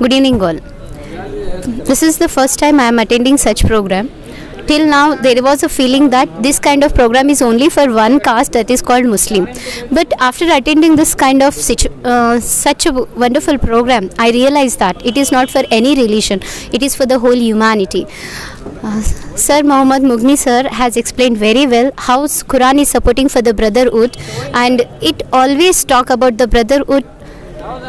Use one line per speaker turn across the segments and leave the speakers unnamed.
Good evening, all. This is the first time I am attending such program. Till now, there was a feeling that this kind of program is only for one caste that is called Muslim. But after attending this kind of uh, such a wonderful program, I realized that it is not for any religion; it is for the whole humanity. Uh, sir Muhammad Mughni sir has explained very well how Quran is supporting for the brotherhood, and it always talk about the brotherhood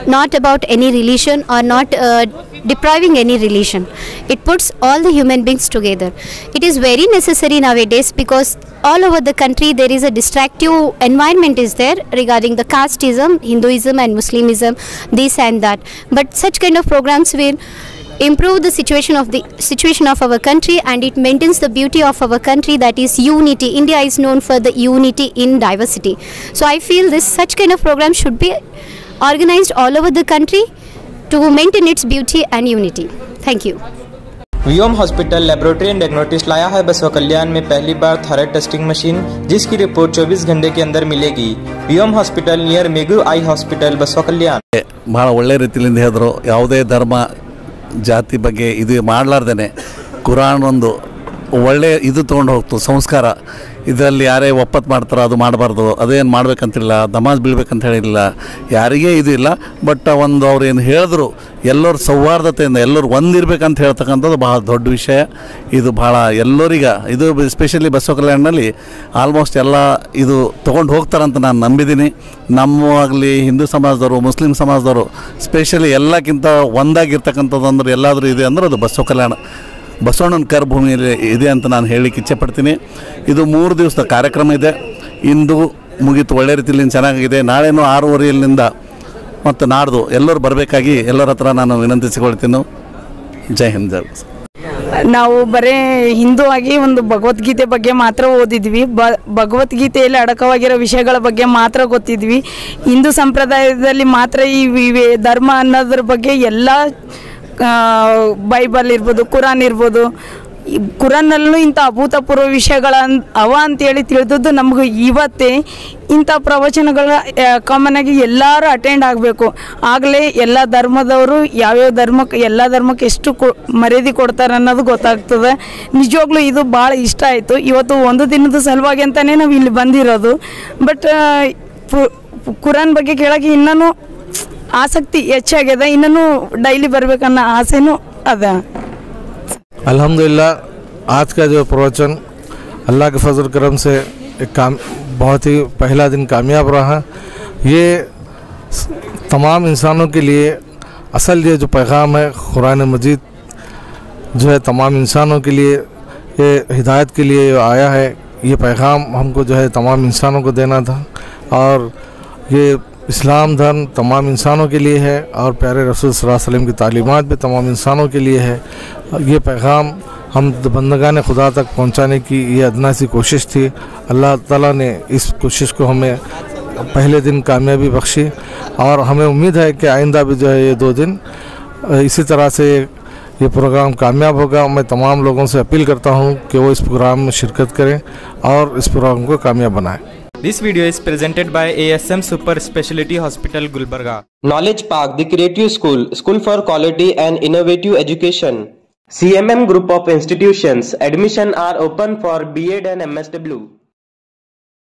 not about any religion or not uh, depriving any religion. It puts all the human beings together. It is very necessary nowadays because all over the country there is a distractive environment is there regarding the casteism, Hinduism and Muslimism, this and that. But such kind of programs will improve the situation of the situation of our country and it maintains the beauty of our country that is unity india is known for the unity in diversity so i feel this such kind of program should be organized all over the country to maintain its beauty and unity thank you
Viyom hospital laboratory and diagnostics लाया है बसवा कल्याण में पहली बार thyroid testing machine जिसकी report 24 घंटे के अंदर मिलेगी Viyom hospital near Megu eye hospital Basavakalyan
ಭಾಳ ಒಳ್ಳೆ ರೀತಿಯಿಂದ ಹೇಳಿದ್ರು ಯಾವುದೇ ಧರ್ಮ ಜಾತಿ ಬಗ್ಗೆ ಇದು ಮಾಡಲಾರ್ದೇ ಕುರಾನ್ ಒಂದು ಒಳ್ಳೆ ಇದು ತೊಗೊಂಡು ಹೋಗ್ತು, ಸಂಸ್ಕಾರ. ಇದರಲ್ಲಿ ಯಾರೇ ಒಪ್ಪತ್ತು ಮಾಡ್ತಾರೋ ಅದು ಮಾಡಬಾರ್ದು. ಅದೇನು ಮಾಡ್ಬೇಕಂತಿಲ್ಲ ದಮಾಜ್ ಬೀಳ್ಬೇಕಂತ ಹೇಳಿಲ್ಲ ಯಾರಿಗೇ ಇದು ಇಲ್ಲ, ಬಟ್ ಒಂದು ಅವ್ರು ಏನು ಹೇಳಿದ್ರು, ಎಲ್ಲರ ಸೌಹಾರ್ದತೆಯಿಂದ, ಎಲ್ಲರೂ ಒಂದಿರ್ಬೇಕಂತ ಹೇಳ್ತಕ್ಕಂಥದ್ದು ಬಹಳ ದೊಡ್ಡ ವಿಷಯ. ಇದು ಭಾಳ ಎಲ್ಲರಿಗ, ಇದು ಎಸ್ಪೆಷಲಿ ಬಸವ ಕಲ್ಯಾಣದಲ್ಲಿ ಆಲ್ಮೋಸ್ಟ್ ಎಲ್ಲ ಇದು ತೊಗೊಂಡು ಹೋಗ್ತಾರಂತ ನಾನು ನಂಬಿದ್ದೀನಿ. ನಮ್ಮವಾಗಲಿ ಹಿಂದೂ ಸಮಾಜದವರು, ಮುಸ್ಲಿಂ ಸಮಾಜದವರು ಸ್ಪೆಷಲಿ ಎಲ್ಲಕ್ಕಿಂತ ಒಂದಾಗಿರ್ತಕ್ಕಂಥದ್ದು ಅಂದ್ರೆ ಎಲ್ಲಾದರೂ ಇದೆ ಅಂದರೆ ಅದು ಬಸವ ಕಲ್ಯಾಣ ಬಸವಣ್ಣನ ಕರ್ಭೂಮಿಯಲ್ಲಿ ಇದೆ ಅಂತ ನಾನು ಹೇಳಲಿಕ್ಕೆ ಇಚ್ಛೆಪಡ್ತೀನಿ. ಇದು ಮೂರು ದಿವಸದ ಕಾರ್ಯಕ್ರಮ ಇದೆ. ಇಂದು ಮುಗೀತು, ಒಳ್ಳೆ ರೀತಿಯಲ್ಲಿ ಚೆನ್ನಾಗಿದೆ. ನಾಳೆನೂ ಆರೂವರೆಯಲ್ಲಿಂದ ಮತ್ತು ನಾಡ್ದು ಎಲ್ಲರೂ ಬರಬೇಕಾಗಿ ಎಲ್ಲರ ಹತ್ರ ನಾನು ವಿನಂತಿಸಿಕೊಳ್ತೀನಿ. ಜೈ ಹಿಂದ್, ಜೈ
ನಾವು ಬರೇ ಹಿಂದೂ ಆಗಿ ಒಂದು ಭಗವದ್ಗೀತೆ ಬಗ್ಗೆ ಮಾತ್ರ ಓದಿದ್ವಿ. ಬ, ಭಗವದ್ಗೀತೆಯಲ್ಲಿ ಅಡಕವಾಗಿರೋ ವಿಷಯಗಳ ಬಗ್ಗೆ ಮಾತ್ರ ಗೊತ್ತಿದ್ವಿ. ಹಿಂದೂ ಸಂಪ್ರದಾಯದಲ್ಲಿ ಮಾತ್ರ ಈ ಧರ್ಮ ಅನ್ನೋದ್ರ ಬಗ್ಗೆ ಎಲ್ಲ ಬೈಬಲ್ ಇರ್ಬೋದು, ಕುರಾನ್ ಇರ್ಬೋದು ಕುರಾನಲ್ಲೂ ಇಂಥ ಅಭೂತಪೂರ್ವ ವಿಷಯಗಳ ಅವ ಅಂತೇಳಿ ತಿಳಿದದ್ದು ನಮಗೆ ಇವತ್ತೇ ಇಂಥ ಪ್ರವಚನಗಳ ಕಾಮನ್ ಆಗಿ ಎಲ್ಲರೂ ಅಟೆಂಡ್ ಆಗಬೇಕು. ಆಗಲೇ ಎಲ್ಲ ಧರ್ಮದವರು ಯಾವ್ಯಾವ ಧರ್ಮಕ್ಕೆ ಎಲ್ಲ ಧರ್ಮಕ್ಕೆ ಎಷ್ಟು ಕೊ, ಮರ್ಯಾದೆ ಕೊಡ್ತಾರೆ ಅನ್ನೋದು ಗೊತ್ತಾಗ್ತದೆ. ನಿಜವಾಗ್ಲೂ ಇದು ಭಾಳ ಇಷ್ಟ ಆಯಿತು. ಇವತ್ತು ಒಂದು ದಿನದ ಸಲುವಾಗಿ ಅಂತಲೇ ನಾವು ಇಲ್ಲಿ ಬಂದಿರೋದು ಬಟ್ ಕುರಾನ್ ಬಗ್ಗೆ ಕೇಳೋಕೆ ಇನ್ನೂ ಆಸಕ್ತಿ ಹೆಚ್ಚಾಗ್ಯದ ಇನ್ನೂ ಡೈಲಿ ಬರ್ಬೇಕನ್ನೋ ಆಸೆನೂ ಅದ
अल्हम्दुलिल्लाह आज का जो प्रवचन अल्लाह के फजल करम से एक काम बहुत ही पहला दिन कामयाब रहा ये स- तमाम इंसानों के लिए असल ये जो पैगाम है कुरान मजीद जो है तमाम इंसानों के लिए ये हिदायत के लिए आया है ये पैगाम हमको जो है तमाम इंसानों को देना था और ये इस्लाम धर्म तमाम इंसानों के लिए है और प्यारे रसूल वसल्लम की तालीमात भी तमाम इंसानों के लिए है। ये पैगाम हम बंदगान खुदा तक पहुँचाने की ये अदना सी कोशिश थी। अल्लाह ताला ने इस कोशिश को हमें पहले दिन कामयाबी बख्शी और हमें उम्मीद है कि आइंदा भी जो है ये दो दिन इसी तरह से ये प्रोग्राम कामयाब होगा। मैं तमाम लोगों से अपील करता हूँ कि वो इस प्रोग्राम में शिरकत करें और इस प्रोग्राम को कामयाब बनाएँ।
This video is presented by ASM Super Speciality Hospital Gulbarga.
Knowledge Park, the Creative School, School for Quality and Innovative Education. CMM Group of Institutions. Admission are open for B.Ed and MSW.